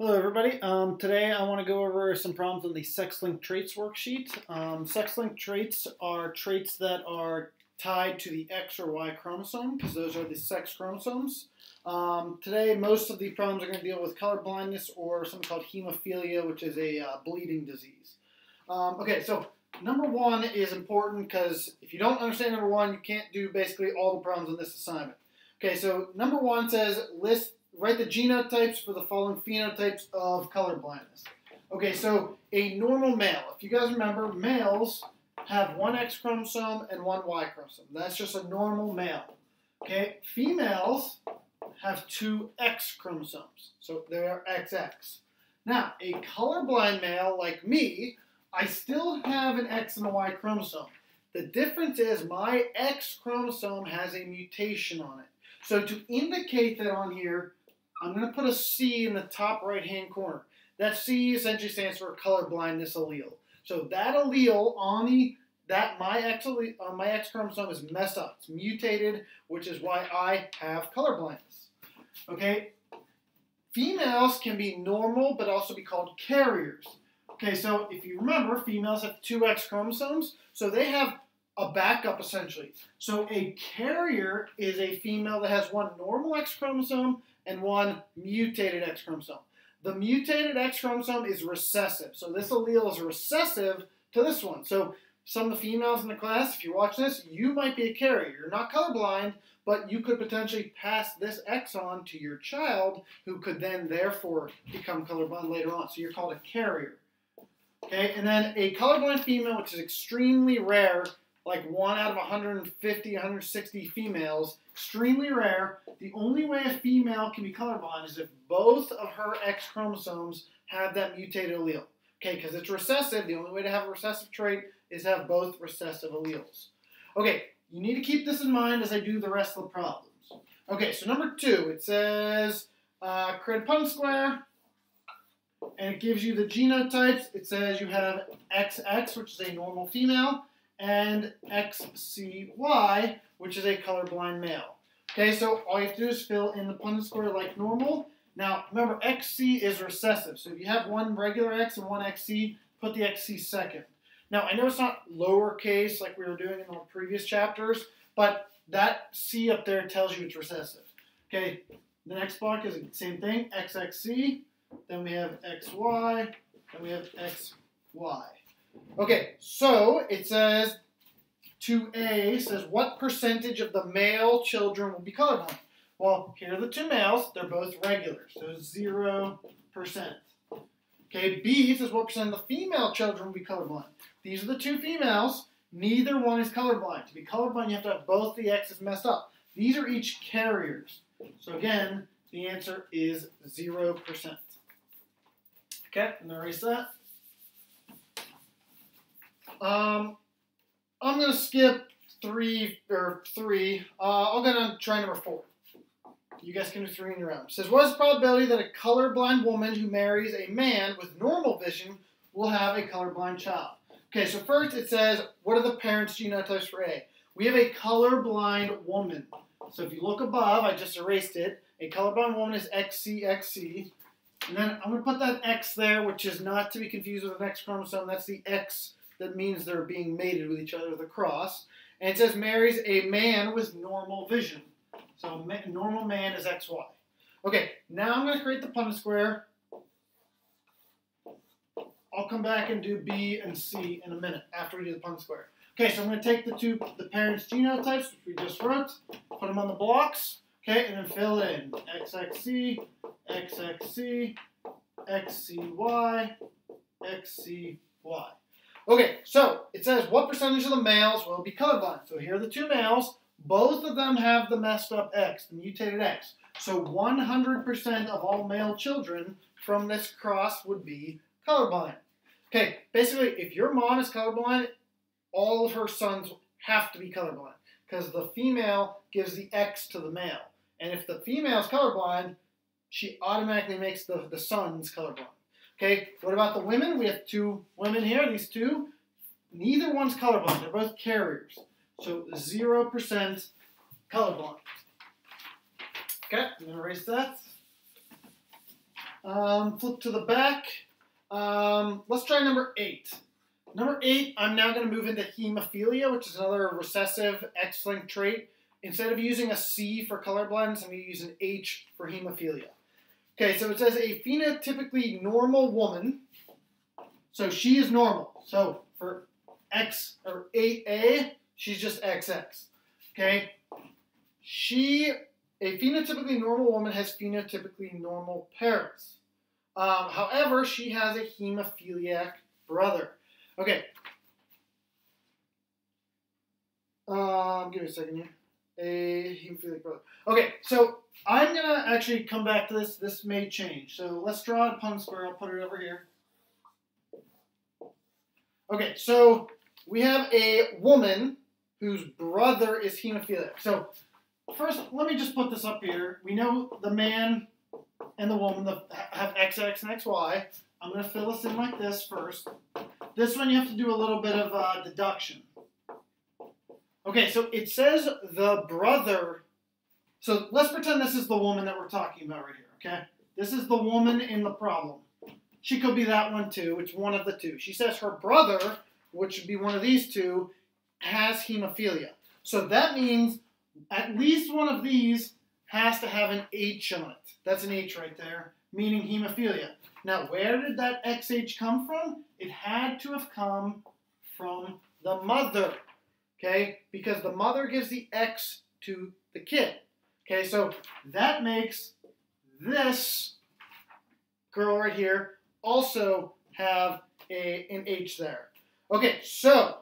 Hello everybody. Um, today I want to go over some problems on the sex-linked traits worksheet. Um, sex-linked traits are traits that are tied to the X or Y chromosome because those are the sex chromosomes. Um, today most of the problems are going to deal with color blindness or something called hemophilia which is a uh, bleeding disease. Um, okay, so number one is important because if you don't understand number one you can't do basically all the problems on this assignment. Okay, so number one says list write the genotypes for the following phenotypes of color blindness. Okay, so a normal male, if you guys remember, males have one X chromosome and one Y chromosome. That's just a normal male. Okay, females have two X chromosomes, so they're XX. Now, a colorblind male like me, I still have an X and a Y chromosome. The difference is my X chromosome has a mutation on it. So to indicate that on here, I'm going to put a C in the top right hand corner. That C essentially stands for color blindness allele. So that allele on the that my X allele, uh, my X chromosome is messed up. It's mutated, which is why I have color blindness. Okay, females can be normal, but also be called carriers. Okay, so if you remember, females have two X chromosomes, so they have a backup essentially. So a carrier is a female that has one normal X chromosome and one mutated X chromosome. The mutated X chromosome is recessive. So this allele is recessive to this one. So some of the females in the class, if you watch this, you might be a carrier. You're not colorblind, but you could potentially pass this X on to your child who could then therefore become colorblind later on. So you're called a carrier. Okay, and then a colorblind female, which is extremely rare, like one out of 150, 160 females, extremely rare. The only way a female can be colorblind is if both of her X chromosomes have that mutated allele. Okay, because it's recessive, the only way to have a recessive trait is to have both recessive alleles. Okay, you need to keep this in mind as I do the rest of the problems. Okay, so number two, it says uh, create a Punnett square, and it gives you the genotypes. It says you have XX, which is a normal female, and XCY, which is a colorblind male. Okay, so all you have to do is fill in the Punnett square like normal. Now, remember, XC is recessive. So if you have one regular X and one XC, put the XC second. Now, I know it's not lowercase like we were doing in the previous chapters, but that C up there tells you it's recessive. Okay, the next block is the same thing, XXC, then we have XY, then we have XY. Okay, so it says 2A says what percentage of the male children will be colorblind? Well, here are the two males. They're both regular, so 0%. Okay, B says what percent of the female children will be colorblind? These are the two females. Neither one is colorblind. To be colorblind, you have to have both the X's messed up. These are each carriers. So again, the answer is 0%. Okay, to erase that. Um, I'm going to skip three or three. Uh, I'll go to try number four. You guys can do three in your own. It says, what is the probability that a colorblind woman who marries a man with normal vision will have a colorblind child? Okay, so first it says, what are the parents' genotypes for A? We have a colorblind woman. So if you look above, I just erased it. A colorblind woman is XCXC. And then I'm going to put that X there, which is not to be confused with an X chromosome. That's the X that means they're being mated with each other with a cross. And it says marries a man with normal vision. So normal man is XY. Okay, now I'm going to create the Punnett square. I'll come back and do B and C in a minute after we do the Punnett square. Okay, so I'm going to take the two, the parents' genotypes, which we just wrote, put them on the blocks, okay, and then fill in XXC, XXC, XCY, XCY. Okay, so it says what percentage of the males will be colorblind? So here are the two males. Both of them have the messed up X, the mutated X. So 100% of all male children from this cross would be colorblind. Okay, basically, if your mom is colorblind, all of her sons have to be colorblind because the female gives the X to the male. And if the female is colorblind, she automatically makes the, the sons colorblind. Okay, what about the women? We have two women here, these two. Neither one's colorblind. They're both carriers. So 0% colorblind. Okay, I'm going to erase that. Um, flip to the back. Um, let's try number eight. Number eight, I'm now going to move into hemophilia, which is another recessive X-linked trait. Instead of using a C for colorblindness, I'm going to use an H for hemophilia. Okay, so it says a phenotypically normal woman. So she is normal. So for X or 8A, she's just XX. Okay? She, a phenotypically normal woman has phenotypically normal parents. Um, however, she has a hemophiliac brother. Okay. Um, give me a second here. A hemophiliac brother. Okay, so I'm gonna actually come back to this. This may change. So let's draw a Punnett square. I'll put it over here. Okay, so we have a woman whose brother is hemophiliac. So first, let me just put this up here. We know the man and the woman have XX and XY. I'm going to fill this in like this first. This one you have to do a little bit of uh, deduction. Okay, so it says the brother. So let's pretend this is the woman that we're talking about right here, okay? This is the woman in the problem. She could be that one too. It's one of the two. She says her brother, which would be one of these two, has hemophilia. So that means at least one of these has to have an H on it. That's an H right there, meaning hemophilia. Now, where did that XH come from? It had to have come from the mother, okay? Because the mother gives the X to the kid. Okay, so that makes this girl right here also have a, an H there. Okay, so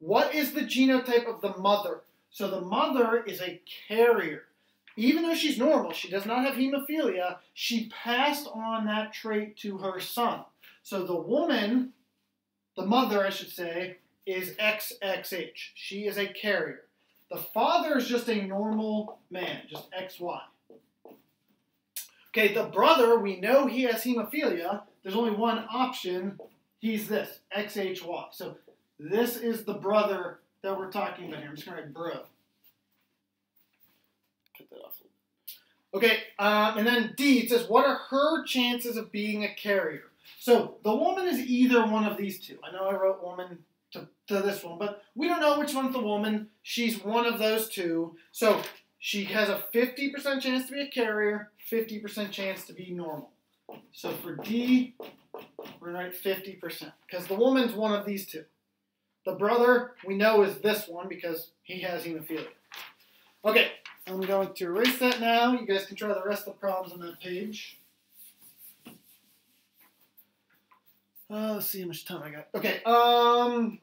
what is the genotype of the mother? So the mother is a carrier. Even though she's normal, she does not have hemophilia, she passed on that trait to her son. So the woman, the mother, I should say, is XXH. She is a carrier. The father is just a normal man, just XY. Okay, the brother, we know he has hemophilia. There's only one option. He's this, XHY. So this is the brother that we're talking about here. I'm just going to write bro. Cut that off. Okay, um, and then D, it says, what are her chances of being a carrier? So the woman is either one of these two. I know I wrote woman to, to this one, but we don't know which one's the woman. She's one of those two. So she has a 50% chance to be a carrier, 50% chance to be normal. So for D, we're going to write 50%, because the woman's one of these two. The brother, we know, is this one because he has hemophilia. Okay, I'm going to erase that now. You guys can try the rest of the problems on that page. Uh, let's see how much time I got. Okay, um,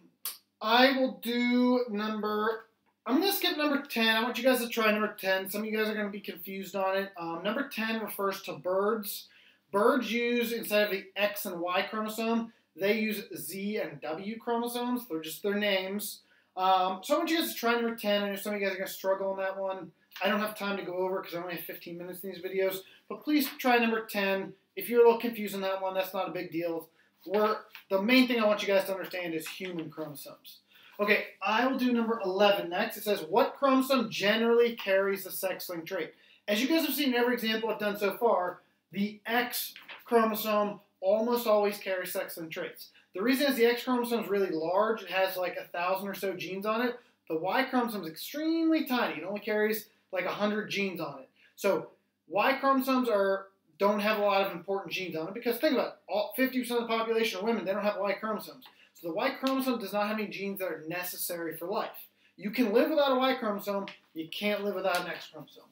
I will do number, I'm going to skip number 10. I want you guys to try number 10. Some of you guys are going to be confused on it. Um, number 10 refers to birds. Birds use, instead of the X and Y chromosome, they use Z and W chromosomes. They're just their names. Um, so I want you guys to try number 10. I know some of you guys are going to struggle on that one. I don't have time to go over because I only have 15 minutes in these videos. But please try number 10. If you're a little confused on that one, that's not a big deal. We're, the main thing I want you guys to understand is human chromosomes. Okay, I will do number 11 next. It says, what chromosome generally carries the sex-linked trait? As you guys have seen in every example I've done so far, the X chromosome almost always carries sex-linked traits. The reason is the X chromosome is really large. It has like a thousand or so genes on it. The Y chromosome is extremely tiny. It only carries like 100 genes on it. So Y chromosomes are don't have a lot of important genes on it because think about it, 50% of the population are women. They don't have Y chromosomes. So the Y chromosome does not have any genes that are necessary for life. You can live without a Y chromosome. You can't live without an X chromosome.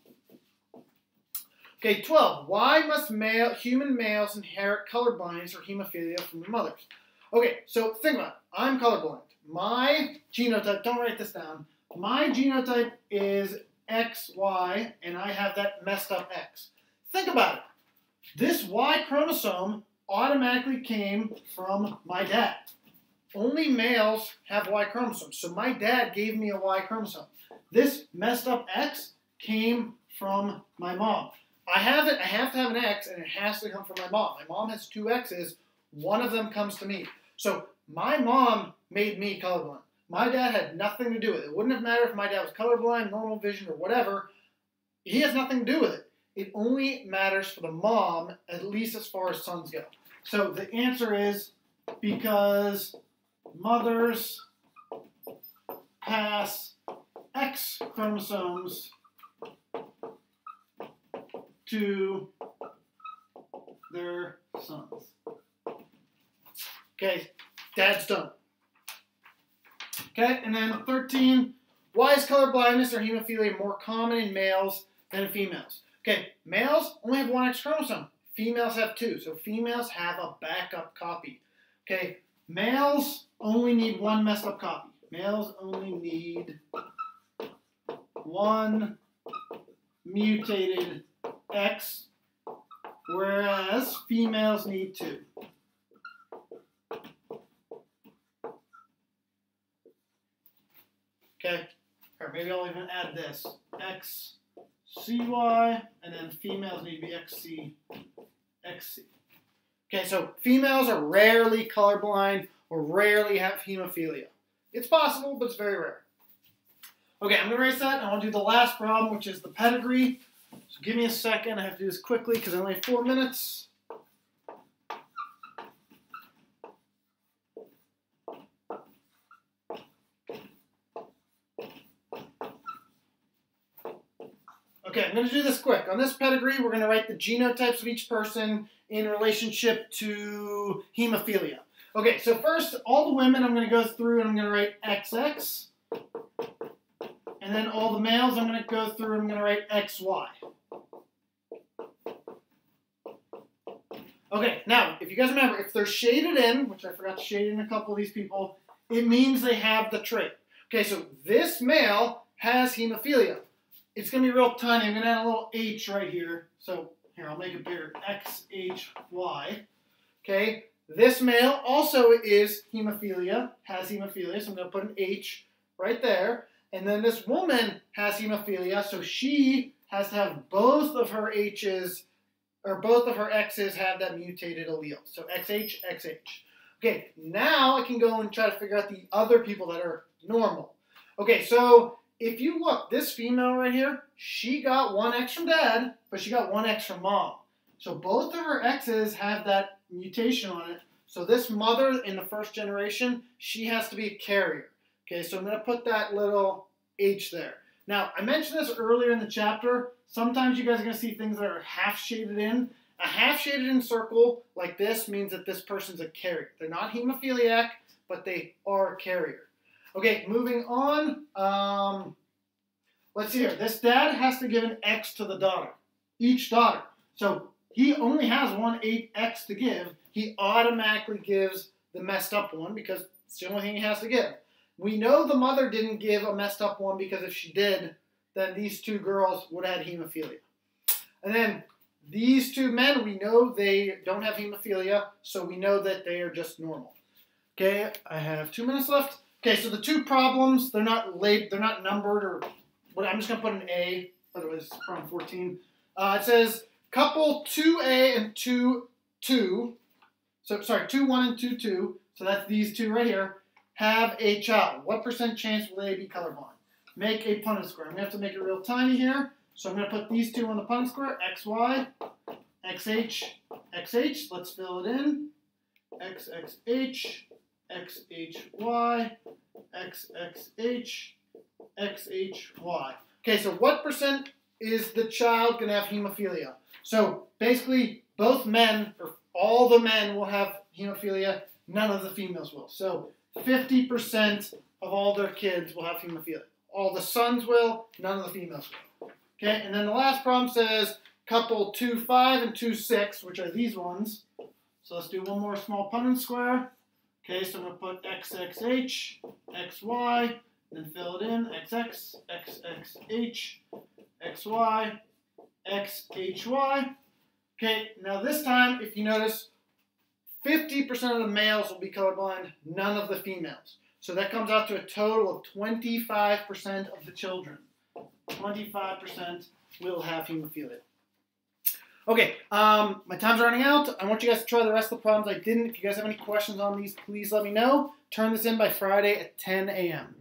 Okay, 12. Why must male, human males inherit color blindness or hemophilia from their mothers? Okay, so think about it. I'm colorblind. My genotype, don't write this down. My genotype is XY, and I have that messed up X. Think about it. This Y chromosome automatically came from my dad. Only males have Y chromosomes, so my dad gave me a Y chromosome. This messed up X came from my mom. I have it. I have to have an X, and it has to come from my mom. My mom has two X's. One of them comes to me. So my mom made me colorblind. My dad had nothing to do with it. It wouldn't have mattered if my dad was colorblind, normal vision, or whatever. He has nothing to do with it. It only matters for the mom, at least as far as sons go. So the answer is because mothers pass X chromosomes to their sons. Okay, dad's done. Okay, and then 13, why is color blindness or hemophilia more common in males than in females? Okay, males only have one X chromosome. Females have two, so females have a backup copy. Okay, males only need one messed up copy. Males only need one mutated X, whereas females need two. Okay, or maybe I'll even add this. X, CY, and then females need to be XC, XC. Okay, so females are rarely colorblind or rarely have hemophilia. It's possible, but it's very rare. Okay, I'm going to erase that. I want to do the last problem, which is the pedigree. So give me a second. I have to do this quickly because I only have four minutes. Okay, I'm going to do this quick. On this pedigree, we're going to write the genotypes of each person in relationship to hemophilia. Okay, so first, all the women I'm going to go through and I'm going to write XX. And then all the males I'm going to go through and I'm going to write XY. Okay, now, if you guys remember, if they're shaded in, which I forgot to shade in a couple of these people, it means they have the trait. Okay, so this male has hemophilia. It's going to be real tiny. I'm going to add a little H right here. So here, I'll make it bigger. XHY. Okay, this male also is hemophilia, has hemophilia, so I'm going to put an H right there. And then this woman has hemophilia, so she has to have both of her H's or both of her X's have that mutated allele. So XH, XH. Okay, now I can go and try to figure out the other people that are normal. Okay, so if you look, this female right here, she got one X from dad, but she got one X from mom. So both of her X's have that mutation on it. So this mother in the first generation, she has to be a carrier. Okay, so I'm going to put that little H there. Now, I mentioned this earlier in the chapter. Sometimes you guys are going to see things that are half shaded in. A half shaded in circle like this means that this person's a carrier. They're not hemophiliac, but they are a carrier. Okay, moving on. Um, let's see here. This dad has to give an X to the daughter, each daughter. So he only has one 8X to give. He automatically gives the messed up one because it's the only thing he has to give. We know the mother didn't give a messed up one because if she did, then these two girls would have hemophilia. And then these two men, we know they don't have hemophilia, so we know that they are just normal. Okay, I have two minutes left. Okay, so the two problems, they're not late, they're not numbered or but I'm just gonna put an A, otherwise problem 14. Uh, it says couple 2A and 2 2. So sorry, 2 1 and 2 2. So that's these two right here have a child. What percent chance will they be colorblind? Make a Punnett square. I'm to have to make it real tiny here. So I'm to put these two on the Punnett square. XY, XH, XH. Let's fill it in. XXH, XHY, XXH, XHY. Okay, so what percent is the child going to have hemophilia? So basically, both men, or all the men will have hemophilia, none of the females will. So 50% of all their kids will have hemophilia. All the sons will, none of the females will. Okay, and then the last problem says couple 2, 5 and 2, 6, which are these ones. So let's do one more small Punnett square. Okay, so I'm going to put XXH, XY, then fill it in, XX, XXH, XY, XHY. Okay, now this time, if you notice, 50% of the males will be colorblind, none of the females. So that comes out to a total of 25% of the children. 25% will have hemophilia. Okay, um, my time's running out. I want you guys to try the rest of the problems I didn't. If you guys have any questions on these, please let me know. Turn this in by Friday at 10 a.m.